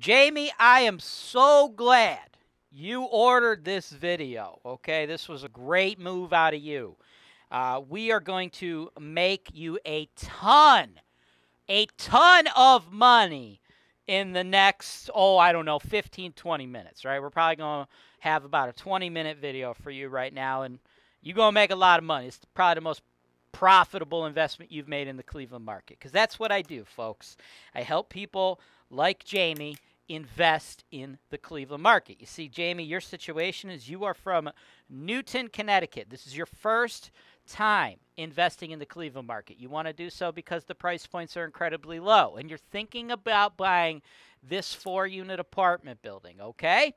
Jamie, I am so glad you ordered this video. Okay, this was a great move out of you. Uh, we are going to make you a ton, a ton of money in the next, oh, I don't know, 15, 20 minutes, right? We're probably going to have about a 20 minute video for you right now, and you're going to make a lot of money. It's probably the most profitable investment you've made in the Cleveland market because that's what I do, folks. I help people like Jamie invest in the Cleveland market. You see, Jamie, your situation is you are from Newtown, Connecticut. This is your first time investing in the Cleveland market. You want to do so because the price points are incredibly low and you're thinking about buying this four unit apartment building, okay?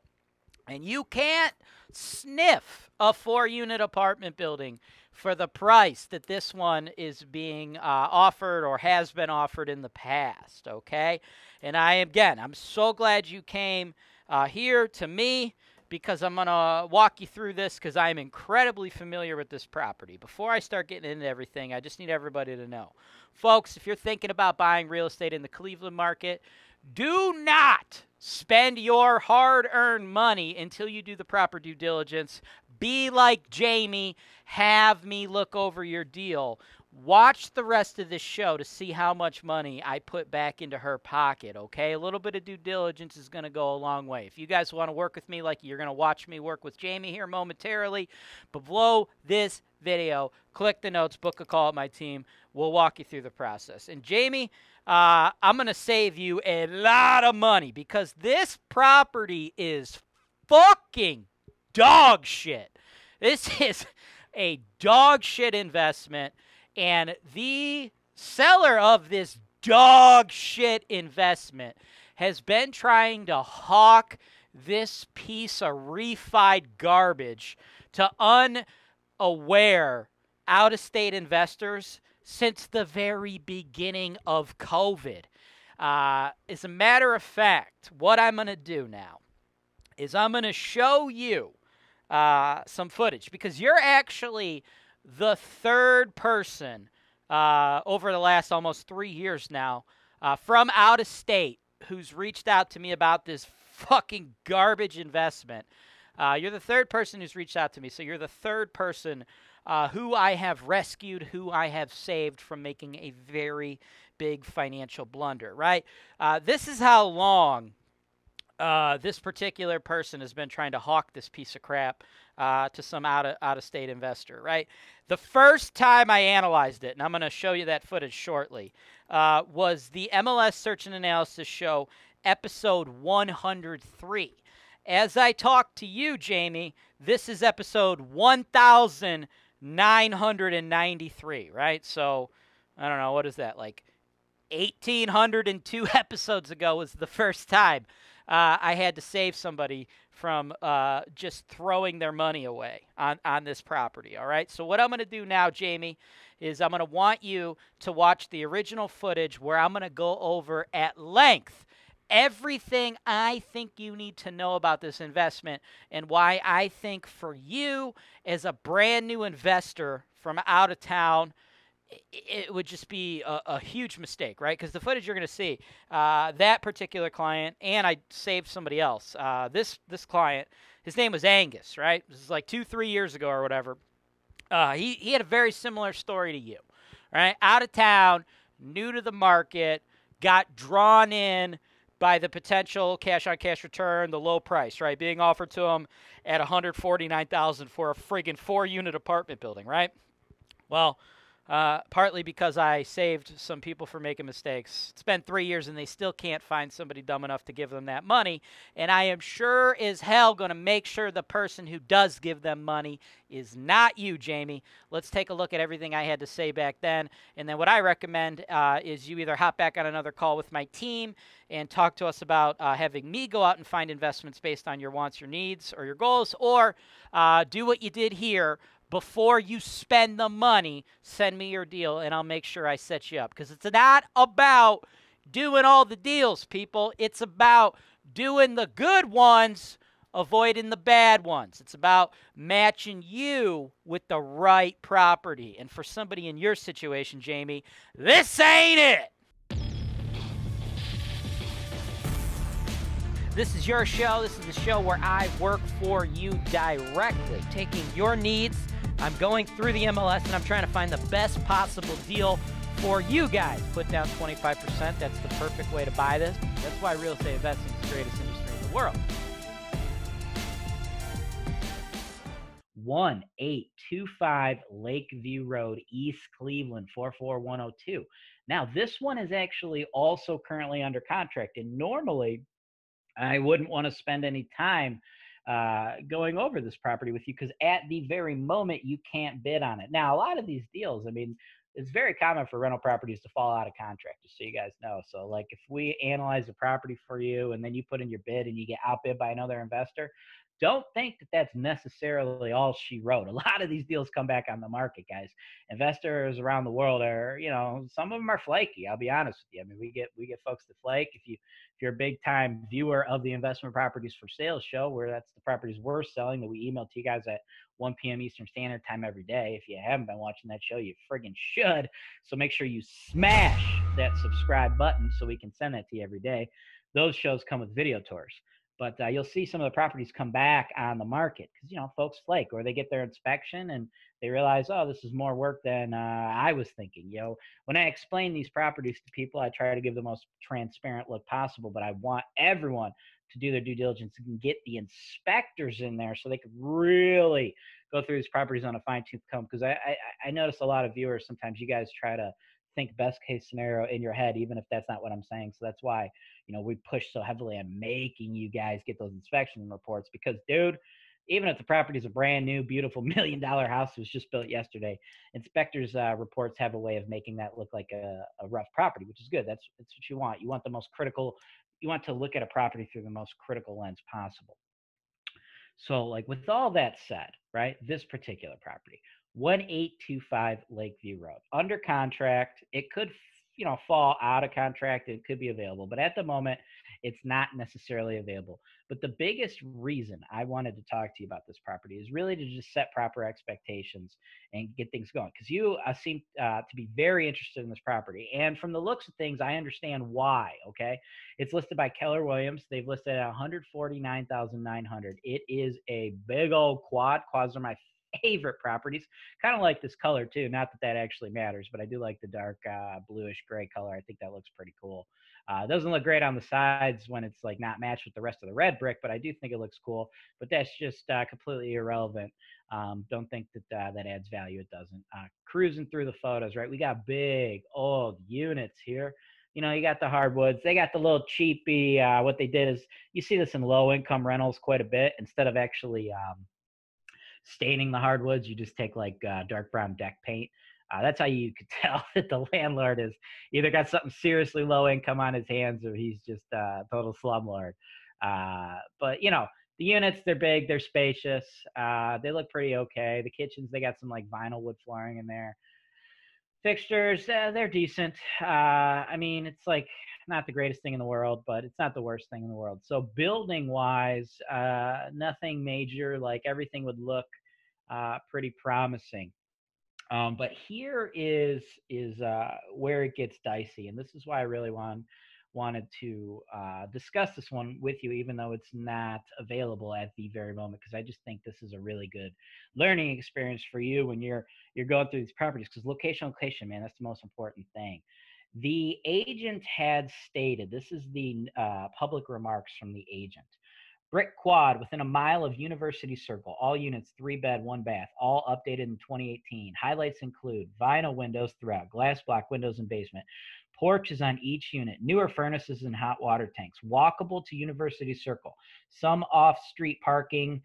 And you can't sniff a four unit apartment building for the price that this one is being uh, offered or has been offered in the past, okay? And I, again, I'm so glad you came uh, here to me because I'm going to walk you through this because I'm incredibly familiar with this property. Before I start getting into everything, I just need everybody to know. Folks, if you're thinking about buying real estate in the Cleveland market, do not spend your hard earned money until you do the proper due diligence. Be like Jamie. Have me look over your deal. Watch the rest of this show to see how much money I put back into her pocket, okay? A little bit of due diligence is going to go a long way. If you guys want to work with me like you're going to watch me work with Jamie here momentarily, below this video, click the notes, book a call at my team. We'll walk you through the process. And Jamie, uh, I'm going to save you a lot of money because this property is fucking dog shit. This is a dog shit investment. And the seller of this dog shit investment has been trying to hawk this piece of refied garbage to unaware out of state investors since the very beginning of COVID. Uh, as a matter of fact, what I'm going to do now is I'm going to show you uh, some footage because you're actually the third person uh, over the last almost three years now uh, from out of state who's reached out to me about this fucking garbage investment. Uh, you're the third person who's reached out to me, so you're the third person uh, who I have rescued, who I have saved from making a very big financial blunder, right? Uh, this is how long uh, this particular person has been trying to hawk this piece of crap uh, to some out of, out of state investor, right? The first time I analyzed it, and I'm going to show you that footage shortly, uh, was the MLS Search and Analysis Show, episode 103. As I talk to you, Jamie, this is episode 1,993, right? So, I don't know, what is that? Like 1,802 episodes ago was the first time uh, I had to save somebody from uh, just throwing their money away on, on this property, all right? So, what I'm going to do now, Jamie, is I'm going to want you to watch the original footage where I'm going to go over at length everything I think you need to know about this investment and why I think for you as a brand new investor from out of town, it would just be a, a huge mistake, right? Because the footage you're going to see, uh, that particular client, and I saved somebody else. Uh, this this client, his name was Angus, right? This is like two, three years ago or whatever. Uh, he he had a very similar story to you, right? Out of town, new to the market, got drawn in by the potential cash on cash return, the low price, right? Being offered to them at 149,000 for a friggin' four unit apartment building, right? Well, uh, partly because I saved some people from making mistakes. It's been three years and they still can't find somebody dumb enough to give them that money. And I am sure as hell going to make sure the person who does give them money is not you, Jamie. Let's take a look at everything I had to say back then. And then what I recommend uh, is you either hop back on another call with my team and talk to us about uh, having me go out and find investments based on your wants, your needs, or your goals, or uh, do what you did here before you spend the money, send me your deal and I'll make sure I set you up. Because it's not about doing all the deals, people. It's about doing the good ones, avoiding the bad ones. It's about matching you with the right property. And for somebody in your situation, Jamie, this ain't it. This is your show. This is the show where I work for you directly, taking your needs. I'm going through the MLS and I'm trying to find the best possible deal for you guys. Put down 25%. That's the perfect way to buy this. That's why real estate investing is the greatest industry in the world. 1825 Lakeview Road, East Cleveland, 44102. Now, this one is actually also currently under contract. And normally, I wouldn't want to spend any time uh, going over this property with you because at the very moment, you can't bid on it. Now, a lot of these deals, I mean, it's very common for rental properties to fall out of contract, just so you guys know. So, like, if we analyze the property for you and then you put in your bid and you get outbid by another investor, don't think that that's necessarily all she wrote. A lot of these deals come back on the market, guys. Investors around the world are, you know, some of them are flaky. I'll be honest with you. I mean, we get we get folks to flake. If you if you're a big time viewer of the investment properties for sale show, where that's the properties we're selling that we email to you guys at 1 p.m. Eastern Standard Time every day. If you haven't been watching that show, you friggin' should. So make sure you smash that subscribe button so we can send that to you every day. Those shows come with video tours but uh, you'll see some of the properties come back on the market because you know folks flake or they get their inspection and they realize oh this is more work than uh, i was thinking you know? When i explain these properties to people i try to give the most transparent look possible but i want everyone to do their due diligence and get the inspectors in there so they could really go through these properties on a fine tooth comb because I, I i notice a lot of viewers sometimes you guys try to think best case scenario in your head, even if that's not what I'm saying. So that's why, you know, we push so heavily on making you guys get those inspection reports because, dude, even if the property is a brand new, beautiful million dollar house that was just built yesterday, inspectors' uh, reports have a way of making that look like a, a rough property, which is good. That's that's what you want. You want the most critical. You want to look at a property through the most critical lens possible. So, like with all that said, right, this particular property, 1825 Lakeview Road. Under contract, it could, you know, fall out of contract. It could be available, but at the moment, it's not necessarily available. But the biggest reason I wanted to talk to you about this property is really to just set proper expectations and get things going. Because you uh, seem uh, to be very interested in this property, and from the looks of things, I understand why. Okay, it's listed by Keller Williams. They've listed at 149,900. It is a big old quad. Quads are my favorite properties. Kind of like this color too. Not that that actually matters, but I do like the dark uh, bluish gray color. I think that looks pretty cool. Uh, doesn't look great on the sides when it's like not matched with the rest of the red brick, but I do think it looks cool. But that's just uh, completely irrelevant. Um, don't think that uh, that adds value. It doesn't. Uh, cruising through the photos, right? We got big old units here. You know, you got the hardwoods. They got the little cheapy. Uh, what they did is you see this in low income rentals quite a bit. Instead of actually um, staining the hardwoods. You just take like uh, dark brown deck paint. Uh, that's how you could tell that the landlord is either got something seriously low income on his hands or he's just a uh, total slumlord. Uh, but you know, the units they're big, they're spacious, uh, they look pretty okay. The kitchens they got some like vinyl wood flooring in there. Fixtures uh, they're decent. Uh, I mean, it's like not the greatest thing in the world, but it's not the worst thing in the world. So building wise, uh, nothing major. Like everything would look uh, pretty promising. Um, but here is is uh, where it gets dicey, and this is why I really want wanted to uh, discuss this one with you, even though it's not available at the very moment, because I just think this is a really good learning experience for you when you're you're going through these properties. Because location, location, man, that's the most important thing. The agent had stated this is the uh, public remarks from the agent. Brick quad within a mile of University Circle. All units, three bed, one bath, all updated in 2018. Highlights include vinyl windows throughout, glass block windows and basement, porches on each unit, newer furnaces and hot water tanks, walkable to University Circle, some off street parking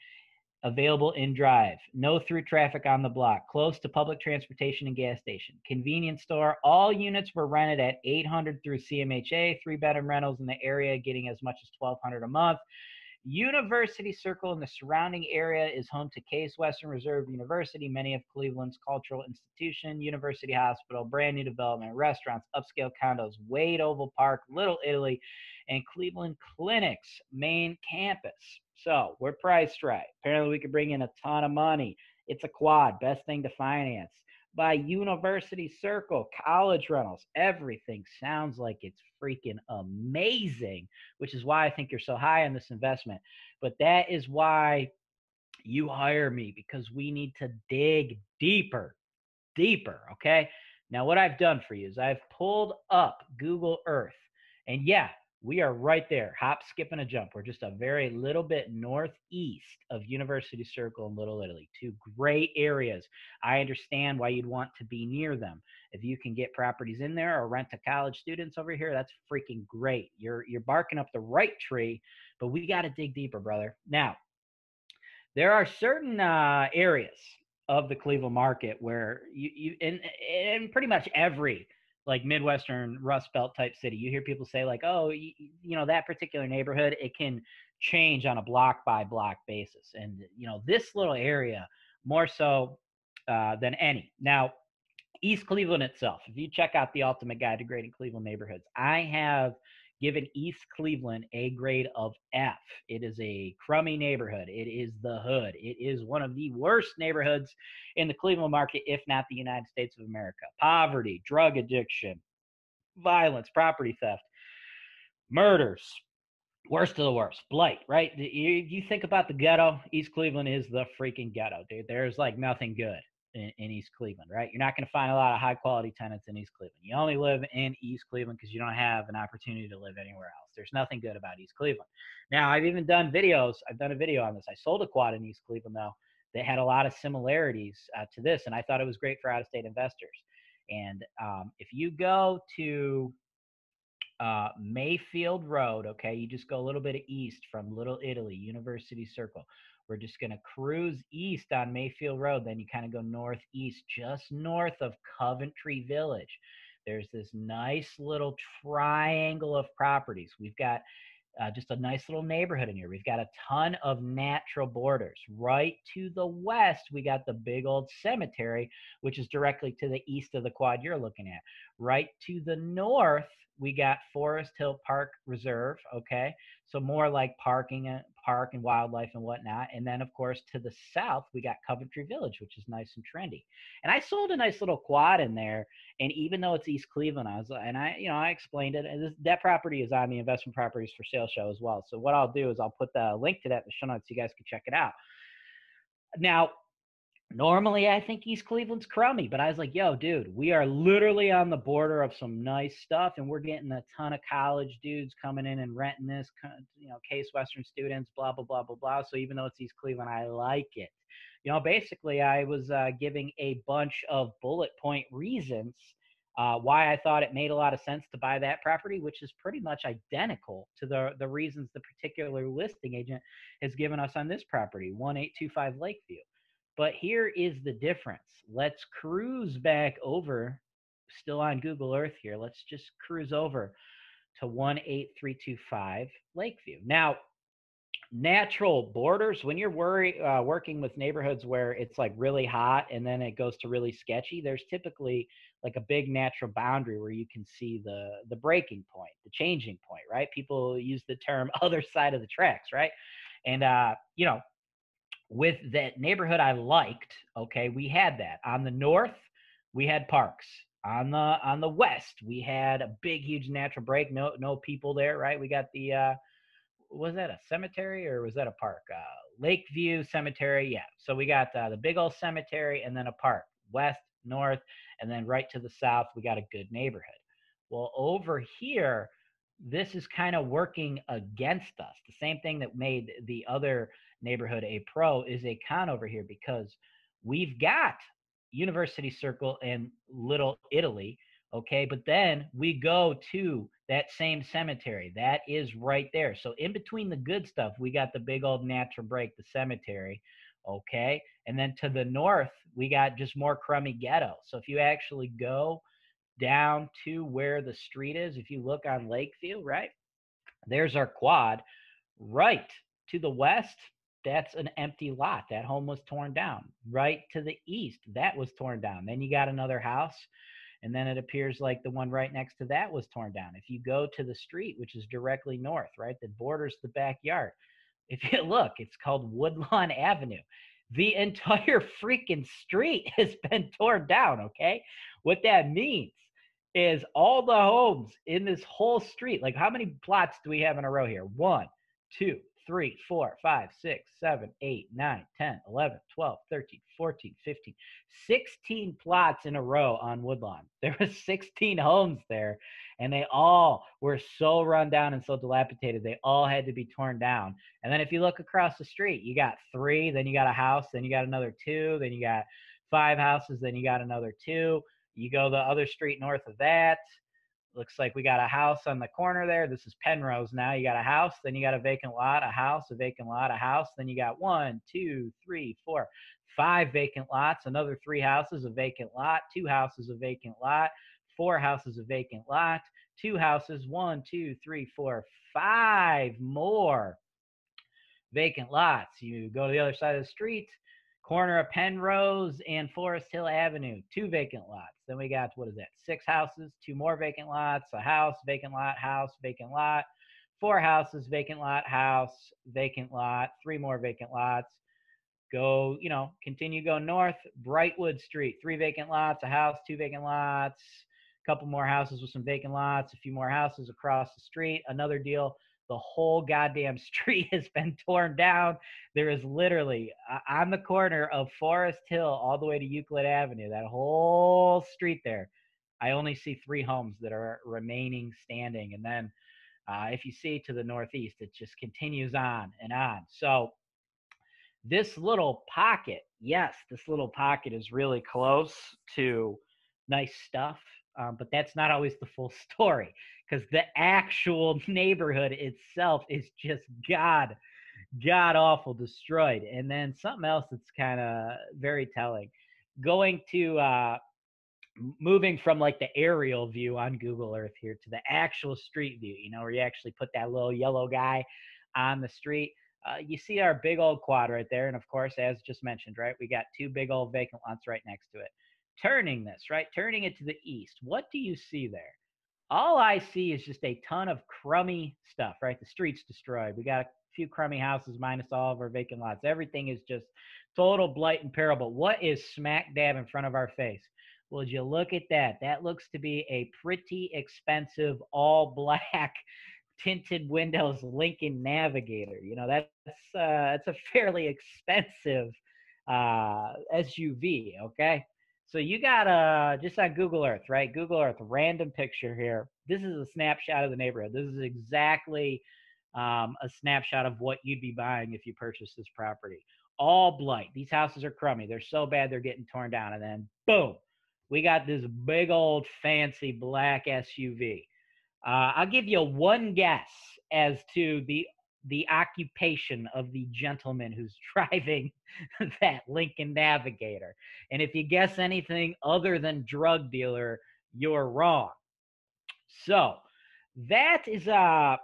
available in drive, no through traffic on the block, close to public transportation and gas station, convenience store. All units were rented at 800 through CMHA, three bedroom rentals in the area getting as much as 1200 a month. University Circle and the surrounding area is home to Case Western Reserve University, many of Cleveland's cultural institution, University Hospital, brand new development, restaurants, upscale condos, Wade Oval Park, Little Italy, and Cleveland Clinic's main campus. So we're priced right. Apparently, we could bring in a ton of money. It's a quad, best thing to finance. By University Circle, college rentals. Everything sounds like it's freaking amazing, which is why I think you're so high on this investment. But that is why you hire me because we need to dig deeper, deeper. Okay. Now, what I've done for you is I've pulled up Google Earth. And yeah, we are right there, hop, skip, and a jump. We're just a very little bit northeast of University Circle and Little Italy. Two great areas. I understand why you'd want to be near them. If you can get properties in there or rent to college students over here, that's freaking great. You're you're barking up the right tree, but we got to dig deeper, brother. Now, there are certain uh, areas of the Cleveland market where you you in, in pretty much every like Midwestern Rust Belt type city. You hear people say like, "Oh, you, you know that particular neighborhood, it can change on a block by block basis." And you know this little area more so uh, than any. Now, East Cleveland itself. If you check out the Ultimate Guide to Grading Cleveland Neighborhoods, I have given East Cleveland a grade of F. It is a crummy neighborhood. It is the hood. It is one of the worst neighborhoods in the Cleveland market, if not the United States of America. Poverty, drug addiction, violence, property theft, murders. Worst of the worst, blight, right? You, you think about the ghetto, East Cleveland is the freaking ghetto, dude. There's like nothing good in, in, East Cleveland, right? You're not going to find a lot of high quality tenants in East Cleveland. You only live in East Cleveland because you don't have an opportunity to live anywhere else. There's nothing good about East Cleveland. Now, I've even done videos. I've done a video on this. I sold a quad in East Cleveland, though, that had a lot of similarities uh, to this, and I thought it was great for out of state investors. And um, if you go to uh, Mayfield Road, okay, you just go a little bit east from Little Italy, University Circle. We're just going to cruise east on Mayfield Road. Then you kind of go northeast, just north of Coventry Village. There's this nice little triangle of properties. We've got uh, just a nice little neighborhood in here. We've got a ton of natural borders. Right to the west, we got the big old cemetery, which is directly to the east of the quad you're looking at. Right to the north, we got Forest Hill Park Reserve. Okay, so more like parking, uh, park and wildlife and whatnot. And then, of course, to the south, we got Coventry Village, which is nice and trendy. And I sold a nice little quad in there. And even though it's East Cleveland, I was, and I, you know, I explained it. And this, that property is on the investment properties for sale show as well. So what I'll do is I'll put the link to that in the show notes so you guys can check it out. Now, normally I think East Cleveland's crummy, but I was like, yo, dude, we are literally on the border of some nice stuff, and we're getting a ton of college dudes coming in and renting this, you know, Case Western students, blah blah blah blah blah. So even though it's East Cleveland, I like it. You know, basically, I was uh, giving a bunch of bullet point reasons uh, why I thought it made a lot of sense to buy that property, which is pretty much identical to the the reasons the particular listing agent has given us on this property, one eight two five Lakeview. But here is the difference. Let's cruise back over, still on Google Earth here. Let's just cruise over to 18325 Lakeview. Now, natural borders, when you're worry, uh, working with neighborhoods where it's like really hot and then it goes to really sketchy, there's typically like a big natural boundary where you can see the the breaking point, the changing point, right? People use the term other side of the tracks, right? And uh, you know, with that neighborhood I liked, okay, we had that. On the north, we had parks. On the on the west, we had a big, huge natural break. No no people there, right? We got the uh was that a cemetery or was that a park? Uh Lakeview Cemetery, yeah. So we got uh, the big old cemetery and then a park, west, north, and then right to the south, we got a good neighborhood. Well, over here, this is kind of working against us. The same thing that made the other neighborhood a pro is a con over here because we've got University Circle and Little Italy. Okay, but then we go to that same cemetery. That is right there. So in between the good stuff, we got the big old natural break, the cemetery. Okay, and then to the north, we got just more crummy ghetto. So if you actually go down to where the street is, if you look on Lakeview, right, there's our quad. Right to the west, that's an empty lot. That home was torn down. Right to the east, that was torn down. Then you got another house, and then it appears like the one right next to that was torn down. If you go to the street, which is directly north, right, that borders the backyard, if you look, it's called Woodlawn Avenue. the entire freaking street has been torn down. Okay. What that means is all the homes in this whole street, like how many plots do we have in a row here? One, two, three, four, five, six, seven, eight, nine, 10, 11, 12, 13, 14, 15, 16 plots in a row on Woodlawn. There were 16 homes there, and they all were so run down and so dilapidated. They all had to be torn down. And then if you look across the street, you got three, then you got a house, then you got another two, then you got five houses, then you got another two. You go the other street north of that, looks like we got a house on the corner there. This is Penrose now. You got a house, then you got a vacant lot, a house, a vacant lot, a house. Then you got one, two, three, four, five vacant lots, another three houses, a vacant lot, two houses, a vacant lot, four houses, a vacant lot, two houses, one, two, three, four, five more vacant lots. You go to the other side of the street, corner of Penrose and Forest Hill Avenue, two vacant lots. Then we got, what is that, six houses, two more vacant lots, a house, vacant lot, house, vacant lot, four houses, vacant lot, house, vacant lot, three more vacant lots. Go, you know, continue go north, Brightwood Street, three vacant lots, a house, two vacant lots, a couple more houses with some vacant lots, a few more houses across the street, another deal the whole goddamn street has been torn down. There is literally uh, on the corner of Forest Hill all the way to Euclid Avenue, that whole street there. I only see three homes that are remaining standing. And then uh, if you see to the northeast, it just continues on and on. So this little pocket, yes, this little pocket is really close to nice stuff, um, but that's not always the full story because the actual neighborhood itself is just god god awful destroyed. And then something else that's kind of very telling going to uh moving from like the aerial view on google earth here to the actual street view you know where you actually put that little yellow guy on the street uh, you see our big old quad right there and of course as just mentioned right we got two big old vacant lots right next to it turning this right turning it to the east what do you see there all I see is just a ton of crummy stuff, right? The street's destroyed. We got a few crummy houses minus all of our vacant lots. Everything is just total blight and peril. What is smack dab in front of our face? As you look at that, that looks to be a pretty expensive all black tinted windows Lincoln Navigator. You know, that's uh, that's a fairly expensive uh, SUV. Okay, so you got a just on Google Earth, right? Google Earth, random picture here. This is a snapshot of the neighborhood. This is exactly um, a snapshot of what you'd be buying if you purchased this property. All blight. These houses are crummy. They're so bad they're getting torn down. And then boom, we got this big old fancy black SUV. Uh, I'll give you one guess as to the the occupation of the gentleman who's driving that Lincoln Navigator. And if you guess anything other than drug dealer, you're wrong. So that is a,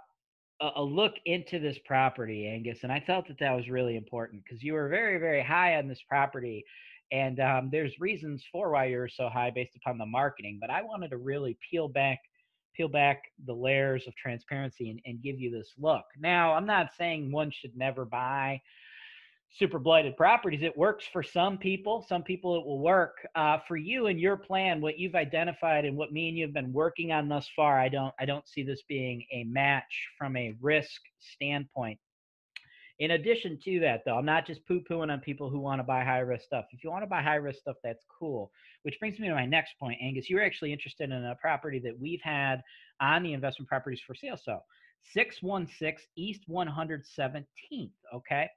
a look into this property, Angus. And I felt that that was really important because you were very, very high on this property. And um, there's reasons for why you're so high based upon the marketing. But I wanted to really peel back peel back the layers of transparency and, and give you this look. Now, I'm not saying one should never buy super blighted properties. It works for some people. Some people it will work. Uh, for you and your plan, what you've identified and what me and you have been working on thus far, I don't I don't see this being a match from a risk standpoint. In addition to that, though, I'm not just poo pooing on people who want to buy high risk stuff. If you want to buy high risk stuff, that's cool. Which brings me to my next point, Angus. You're actually interested in a property that we've had on the investment properties for sale. So 616 East 117th. Okay.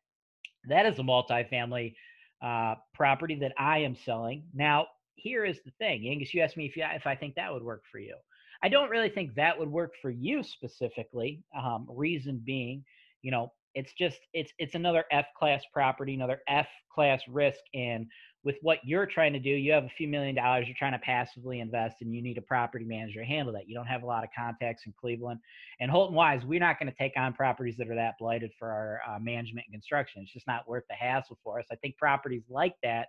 That is a multifamily uh, property that I am selling. Now, here is the thing, Angus. You asked me if you, if I think that would work for you. I don't really think that would work for you specifically. Um, reason being, you know, it's just it's it's another F class property, another F class risk. And with what you're trying to do, you have a few million dollars, you're trying to passively invest, and you need a property manager to handle that. You don't have a lot of contacts in Cleveland. And Holton Wise, we're not going to take on properties that are that blighted for our uh, management and construction. It's just not worth the hassle for us. I think properties like that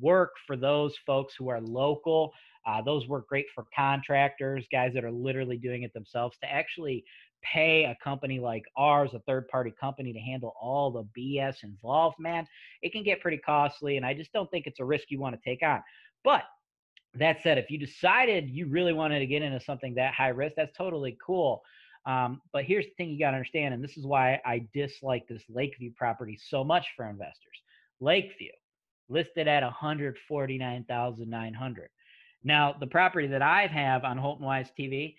work for those folks who are local. Uh, those work great for contractors, guys that are literally doing it themselves to actually pay a company like ours, a third party company, to handle all the BS involved, man, it can get pretty costly. And I just don't think it's a risk you want to take on. But that said, if you decided you really wanted to get into something that high risk, that's totally cool. Um, but here's the thing you got to understand, and this is why I dislike this Lakeview property so much for investors. Lakeview, listed at 149,900. Now, the property that I have on Holton Wise TV,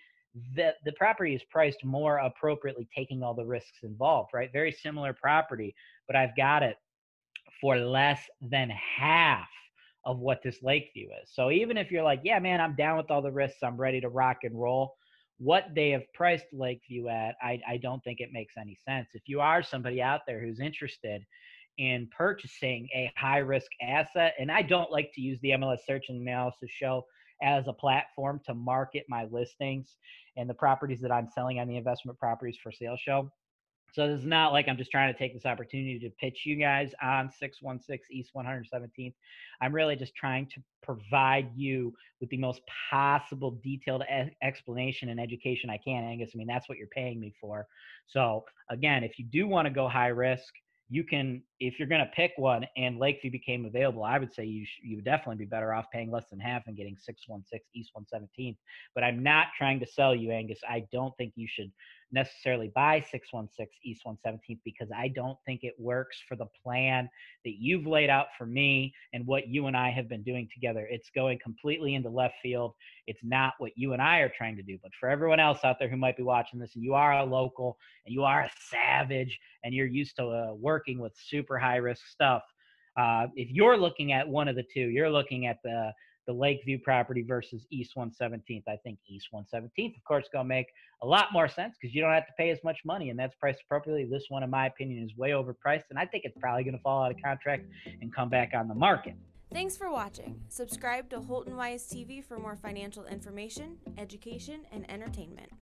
the, the property is priced more appropriately, taking all the risks involved, right? Very similar property, but I've got it for less than half of what this Lakeview is. So even if you're like, yeah, man, I'm down with all the risks, I'm ready to rock and roll, what they have priced Lakeview at, I, I don't think it makes any sense. If you are somebody out there who's interested in purchasing a high risk asset, and I don't like to use the MLS search and analysis show as a platform to market my listings and the properties that I'm selling on the investment properties for sale show. So this is not like I'm just trying to take this opportunity to pitch you guys on 616 East 117th. I'm really just trying to provide you with the most possible detailed e- explanation and education I can, Angus. I mean, that's what you're paying me for. So again, if you do want to go high risk, you can if you're going to pick one and Lakeview became available, I would say you sh- you would definitely be better off paying less than half and getting 616 East 117th. But I'm not trying to sell you, Angus. I don't think you should necessarily buy 616 East 117th because I don't think it works for the plan that you've laid out for me and what you and I have been doing together. It's going completely into left field. It's not what you and I are trying to do. But for everyone else out there who might be watching this and you are a local and you are a savage and you're used to uh, working with super high risk stuff, uh, if you're looking at one of the two, you're looking at the the Lakeview property versus East 117th. I think East 117th, of course, going to make a lot more sense because you don't have to pay as much money and that's priced appropriately. This one, in my opinion, is way overpriced, and I think it's probably going to fall out of contract and come back on the market. Thanks for watching. Subscribe to Holton Wise TV for more financial information, education, and entertainment.